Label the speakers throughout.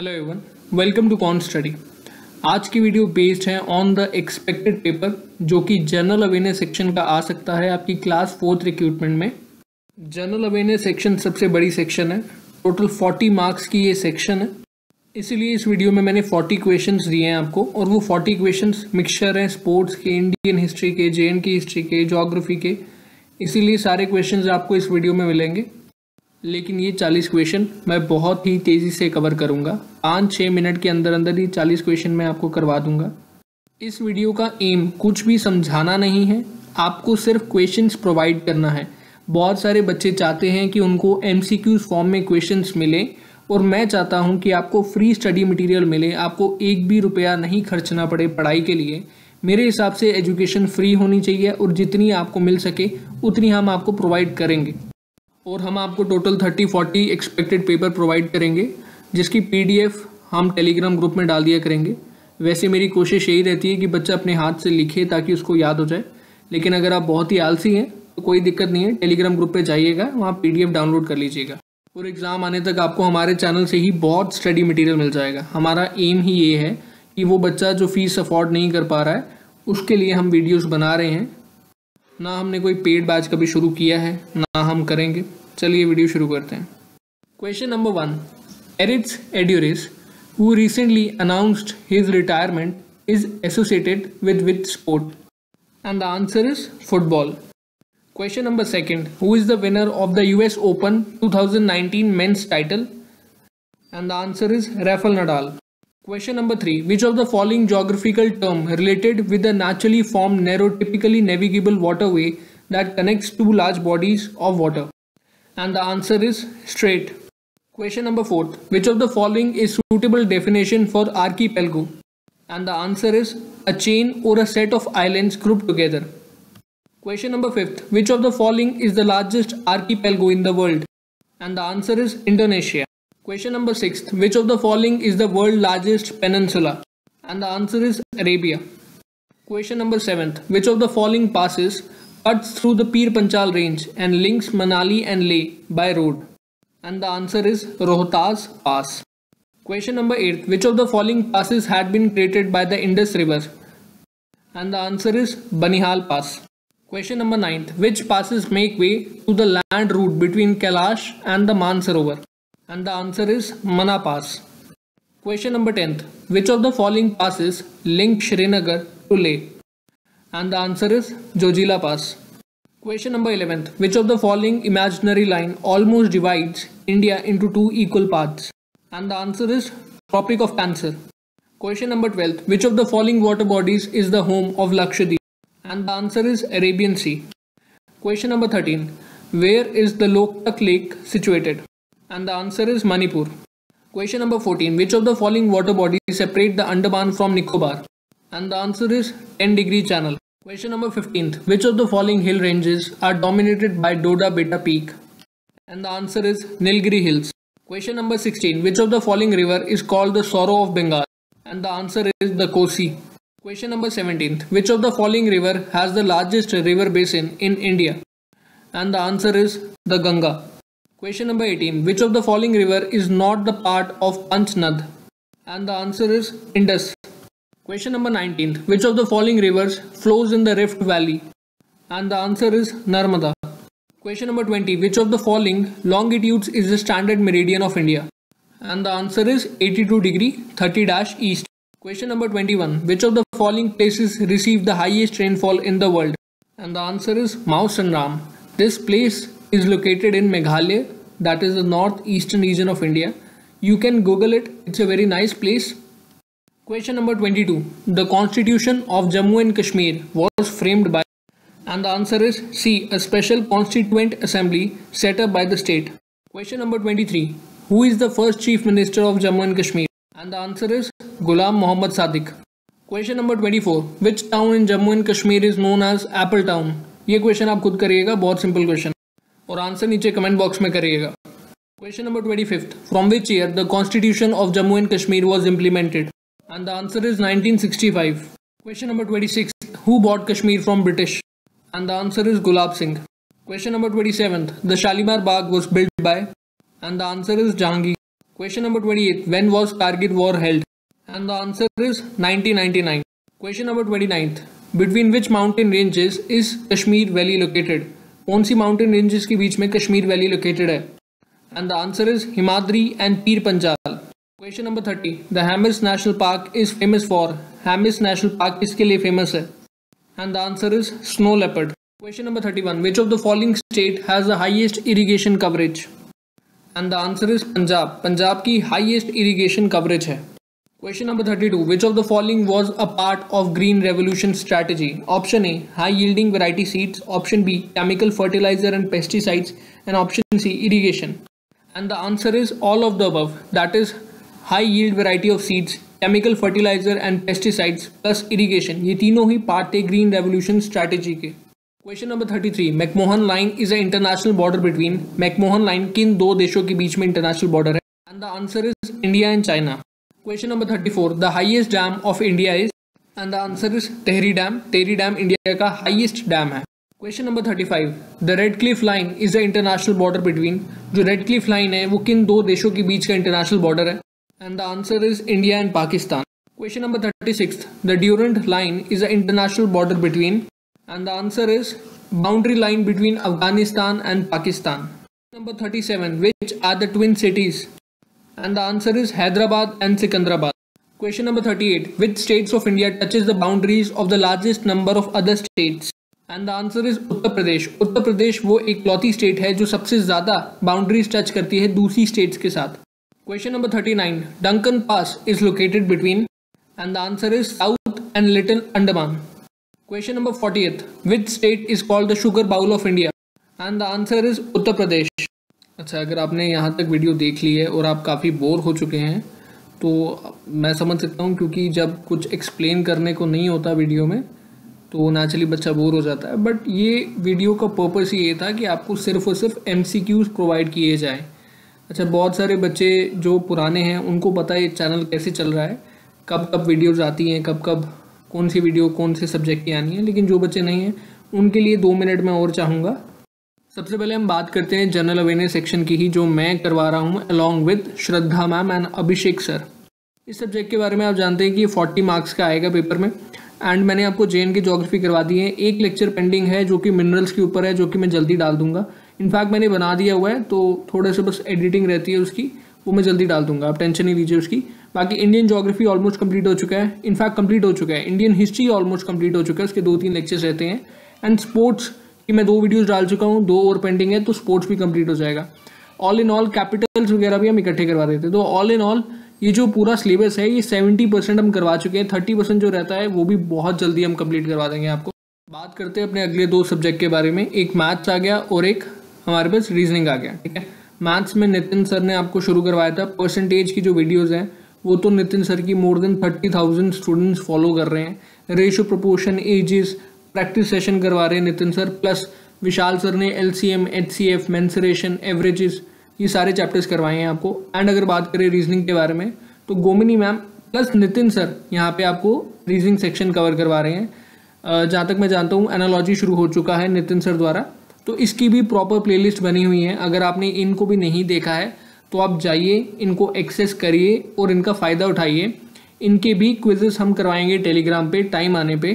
Speaker 1: Hello everyone welcome to con study आज की video based है ऑन द एक्सपेक्टेड पेपर जो कि जनरल अवेयरनेस सेक्शन का आ सकता है आपकी क्लास फोर्थ रिक्रूटमेंट में। जनरल अवेयरनेस सेक्शन सबसे बड़ी सेक्शन है। टोटल फोर्टी मार्क्स की ये सेक्शन है। इसीलिए इस वीडियो में मैंने फोर्टी क्वेश्चंस दिए हैं आपको, और वो फोर्टी क्वेश्चंस मिक्सचर हैं स्पोर्ट्स के इंडियन हिस्ट्री के जे की हिस्ट्री के जोग्राफी के। इसीलिए सारे क्वेश्चंस आपको इस वीडियो में मिलेंगे। लेकिन ये चालीस क्वेश्चन मैं बहुत ही तेज़ी से कवर करूँगा। पाँच छः मिनट के अंदर अंदर ये चालीस क्वेश्चन मैं आपको करवा दूँगा। इस वीडियो का एम कुछ भी समझाना नहीं है, आपको सिर्फ़ क्वेश्चंस प्रोवाइड करना है। बहुत सारे बच्चे चाहते हैं कि उनको एमसीक्यू फॉर्म में क्वेश्चंस मिले और मैं चाहता हूँ कि आपको फ्री स्टडी मटेरियल मिले। आपको एक भी रुपया नहीं खर्चना पड़े पढ़ाई के लिए। मेरे हिसाब से एजुकेशन फ्री होनी चाहिए और जितनी आपको मिल सके, उतनी हम आपको प्रोवाइड करेंगे। और हम आपको total thirty forty expected paper provide करेंगे, जिसकी पीडीएफ हम टेलीग्राम ग्रुप में डाल दिया करेंगे। वैसे मेरी कोशिश यही रहती है कि बच्चा अपने हाथ से लिखे ताकि उसको याद हो जाए। लेकिन अगर आप बहुत ही आलसी हैं तो कोई दिक्कत नहीं है टेलीग्राम ग्रुप पे जाइएगा, वहाँ पीडीएफ डाउनलोड कर लीजिएगा। और एग्ज़ाम आने तक आपको हमारे चैनल से ही बहुत स्टडी मटेरियल मिल जाएगा। हमारा एम ही ये है कि वो बच्चा जो फ़ीस अफोर्ड नहीं कर पा रहा है, उसके लिए हम वीडियोस बना रहे हैं। ना हमने कोई पेड बैच कभी शुरू किया है, ना हम करेंगे। चलिए वीडियो शुरू करते हैं। Question number one एरिट्स एड्यूरिस who recently announced his retirement is associated with with sport and the answer is football Question number second. Who is the winner of the US Open 2019 men's title? And the answer is Rafael Nadal. Question number three Which of the following geographical term related with the naturally formed narrow typically navigable waterway that connects two large bodies of water? And the answer is strait. Question number four Which of the following is suitable definition for archipelago? And the answer is a chain or a set of islands grouped together. Question number fifth. Which of the following is the largest archipelago in the world? And the answer is Indonesia. Question number 6. Which of the following is the world's largest peninsula? And the answer is Arabia. Question number 7. Which of the following passes cuts through the Pir Panchal range and links Manali and Leh by road? And the answer is Rohtas Pass. Question number 8. Which of the following passes had been created by the Indus River? And the answer is Banihal Pass. Question number 9. Which passes make way to the land route between Kailash and the Mansarovar? And the answer is Mana Pass. Question number 10. Which of the following passes link Srinagar to Leh? And the answer is Jojila Pass. Question number 11. Which of the following imaginary line almost divides India into two equal parts? And the answer is Tropic of Cancer. Question number 12. Which of the following water bodies is the home of Lakshadweep? And the answer is Arabian Sea. Question number 13. Where is the Loktak Lake situated? And the answer is Manipur. Question number 14. Which of the following water bodies separate the Andaman from Nicobar? And the answer is 10 degree channel. Question number 15. Which of the following hill ranges are dominated by Doda Beta Peak? And the answer is Nilgiri Hills. Question number 16. Which of the following river is called the Sorrow of Bengal? And the answer is the Kosi. Question number 17. Which of the following river has the largest river basin in India? And the answer is the Ganga. Question number 18. Which of the following river is not the part of Panchnad? And the answer is Indus. Question number 19. Which of the following rivers flows in the Rift Valley? And the answer is Narmada. Question number 20. Which of the following longitudes is the standard meridian of India? And the answer is 82 degree 30 dash east. Question number 21. Which of the following places receive the highest rainfall in the world? And the answer is Mausanram. This place is located in Meghalaya, that is the northeastern region of India. You can Google it, it's a very nice place. Question number 22. The constitution of Jammu and Kashmir was framed by and the answer is C. A special constituent assembly set up by the state. Question number 23. Who is the first chief minister of Jammu and Kashmir? And the answer is Ghulam Muhammad Sadiq. Question number twenty four which town in Jammu and Kashmir is known as apple town ये question आप खुद करिएगा बहुत simple question और answer नीचे comment box में करिएगा question number twenty fifth from which year the constitution of Jammu and Kashmir was implemented and the answer is nineteen sixty five question number twenty six who bought Kashmir from British and the answer is Gulab Singh question number twenty seven the Shalimar Bagh was build by and the answer is Jahangir Question number 28. When was Kargil war held? And the answer is 1999. Question number 29. Between which mountain ranges is Kashmir Valley located? कौन सी mountain ranges के बीच में Kashmir valley located है? And the answer is Himadri and Pir Panjal question number thirty the Hemis national park is famous for Hemis national park किसके लिए famous है? And the answer is snow leopard question number thirty one which of the following state has the highest irrigation coverage and the answer is Punjab Punjab की highest irrigation coverage है. Question number thirty two which of the following was a part of green revolution strategy option A high yielding variety seeds option B chemical fertilizer and pesticides and option C irrigation and the answer is all of the above that is high yield variety of seeds chemical fertilizer and pesticides plus irrigation ये तीनों ही part थे green revolution strategy के. Question number thirty three McMahon line is a international border between McMahon line किन दो देशों के बीच में इंटरनेशनल बॉर्डर है? And the answer is India and China Question number 34. The highest dam of India is and the answer is Tehri Dam. Tehri Dam India का highest dam है. Question number 35. The Red Cliff Line is the international border between जो Red Cliff Line है वो किन दो देशों के बीच का international border है and the answer is India and Pakistan. Question number 36. The Durand Line is the international border between and the answer is boundary line between Afghanistan and Pakistan. Number 37. Which are the twin cities and the answer is Hyderabad and Secunderabad. Question number 38. Which states of India touches the boundaries of the largest number of other states? And the answer is Uttar Pradesh Uttar Pradesh वो एक लौती state है जो सबसे ज़्यादा boundaries touch करती है दूसरी states के साथ question number thirty nine Duncan pass is located between and the answer is South and Little Andaman question number forty which state is called the sugar bowl of India and the answer is Uttar Pradesh अच्छा अगर आपने यहाँ तक video देख ली है और आप काफ़ी बोर हो चुके हैं तो मैं समझ सकता हूँ क्योंकि जब कुछ एक्सप्लेन करने को नहीं होता वीडियो में तो नेचुरली बच्चा बोर हो जाता है। बट ये वीडियो का पर्पस ये था कि आपको सिर्फ़ और सिर्फ़ एम प्रोवाइड किए जाएँ। अच्छा बहुत सारे बच्चे जो पुराने हैं, उनको पता है ये चैनल कैसे चल रहा है, कब कब वीडियोज़ आती हैं, कब कब कौन सी वीडियो कौन से सब्जेक्ट की आनी है। लेकिन जो बच्चे नहीं हैं, उनके लिए दो मिनट में और चाहूँगा। सबसे पहले हम बात करते हैं जनरल अवेयरनेस सेक्शन की ही, जो मैं करवा रहा हूँ along with Shraddha ma'am and Abhishek sir इस सब्जेक्ट के बारे में आप जानते हैं कि फोर्टी मार्क्स का आएगा पेपर में। एंड मैंने आपको जे की जोग्राफी करवा दी है। एक लेक्चर पेंडिंग है, जो कि मिनरल्स के ऊपर है, जो कि मैं जल्दी डाल दूँगा। इनफैक्ट मैंने बना दिया हुआ है तो थोड़े से बस एडिटिंग रहती है उसकी, वो मैं जल्दी डाल दूँगा। आप टेंशन नहीं लीजिए उसकी। बाकी इंडियन जोग्राफी ऑलमोस्ट कंप्लीट हो चुका है। इनफैक्ट कंप्लीट हो चुका है। इंडियन हिस्ट्री ऑलमोस्ट कंप्लीट हो चुका है। उसके दो तीन लेक्चर्स रहते हैं। एंड स्पोर्ट्स कि मैं दो वीडियोस डाल चुका हूँ, दो और पेंडिंग है तो स्पोर्ट्स भी कंप्लीट हो जाएगा। ऑल इन ऑल कैपिटल्स वगैरह भी हम इकट्ठे करवा देते हैं। तो ऑल इन ऑल ये जो पूरा सिलेबस है, ये सेवेंटी परसेंट हम करवा चुके हैं। थर्टी परसेंट जो रहता है, वो भी बहुत जल्दी हम कंप्लीट करवा देंगे आपको। बात करते हैं अपने अगले दो सब्जेक्ट के बारे में। एक मैथ्स आ गया और एक हमारे पास रीजनिंग आ गया, ठीक है? मैथ्स में नितिन सर ने आपको शुरू करवाया था। परसेंटेज की जो वीडियोज़ हैं, वो तो नितिन सर की more than thirty thousand students follow कर रहे हैं। Ratio proportion ages practice session करवा रहे हैं Nitin sir plus Vishal sir ने L C M H C F mensuration averages ये सारे चैप्टर्स करवाए हैं आपको। एंड अगर बात करें रीजनिंग के बारे में तो Gomini ma'am plus Nitin sir यहाँ पे आपको रीजनिंग सेक्शन कवर करवा रहे हैं। जहाँ तक मैं जानता हूँ एनालॉजी शुरू हो चुका है नितिन सर द्वारा। तो इसकी भी प्रॉपर प्लेलिस्ट बनी हुई है। अगर आपने इनको भी नहीं देखा है तो आप जाइए, इनको एक्सेस करिए और इनका फ़ायदा उठाइए। इनके भी क्विजेस हम करवाएँगे टेलीग्राम पे टाइम आने पे।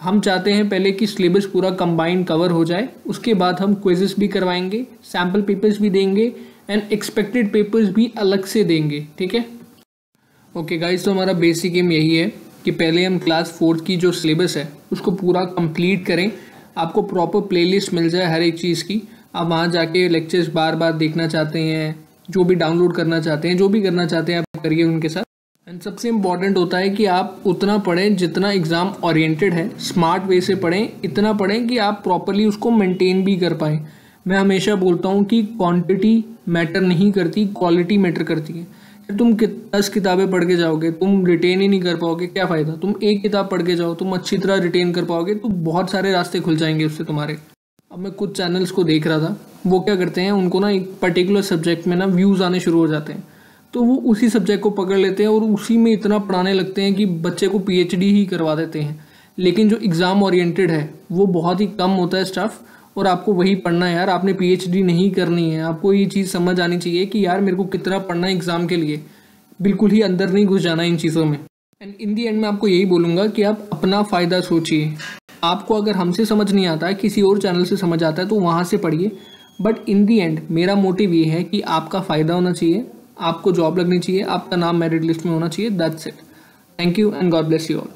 Speaker 1: हम चाहते हैं पहले कि सिलेबस पूरा कंबाइंड कवर हो जाए, उसके बाद हम क्विजेस भी करवाएँगे सैंपल पेपर्स भी देंगे एंड एक्सपेक्टेड पेपर्स भी अलग से देंगे, ठीक है? ओके गाइस तो हमारा बेसिक एम यही है कि पहले हम क्लास फोर्थ की जो सिलेबस है, उसको पूरा कंप्लीट करें। आपको प्रॉपर प्लेलिस्ट मिल जाए हर एक चीज़ की। आप वहाँ जाके लेक्चर्स बार बार देखना चाहते हैं, जो भी डाउनलोड करना चाहते हैं, जो भी करना चाहते हैं, आप करिए उनके साथ। एंड सबसे इंपॉर्टेंट होता है कि आप उतना पढ़ें जितना एग्ज़ाम ओरिएंटेड है। स्मार्ट वे से पढ़ें, इतना पढ़ें कि आप प्रॉपरली उसको मेंटेन भी कर पाएँ। मैं हमेशा बोलता हूँ कि क्वांटिटी मैटर नहीं करती क्वालिटी मैटर करती है। तुम दस किताबें पढ़ के जाओगे, तुम रिटेन ही नहीं कर पाओगे, क्या फ़ायदा? तुम एक किताब पढ़ के जाओ, तुम अच्छी तरह रिटेन कर पाओगे तो बहुत सारे रास्ते खुल जाएँगे उससे तुम्हारे। अब मैं कुछ चैनल्स को देख रहा था, वो क्या करते हैं, उनको ना एक पर्टिकुलर सब्जेक्ट में ना व्यूज़ आने शुरू हो जाते हैं। तो वो उसी सब्जेक्ट को पकड़ लेते हैं और उसी में इतना पढ़ाने लगते हैं कि बच्चे को पीएचडी ही करवा देते हैं। लेकिन जो एग्ज़ाम ओरिएंटेड है, वो बहुत ही कम होता है स्टाफ और आपको वही पढ़ना है यार, आपने पीएचडी नहीं करनी है। आपको ये चीज़ समझ आनी चाहिए कि यार मेरे को कितना पढ़ना है एग्ज़ाम के लिए। बिल्कुल ही अंदर नहीं घुस जाना इन चीज़ों में। एंड इन दी एंड मैं आपको यही बोलूँगा कि आप अपना फ़ायदा सोचिए। आपको अगर हमसे समझ नहीं आता है किसी और चैनल से समझ आता है तो वहाँ से पढ़िए। बट इन दी एंड मेरा मोटिव ये है कि आपका फ़ायदा होना चाहिए। आपको जॉब लगनी चाहिए, आपका नाम मेरिट लिस्ट में होना चाहिए that's it thank you and God bless you all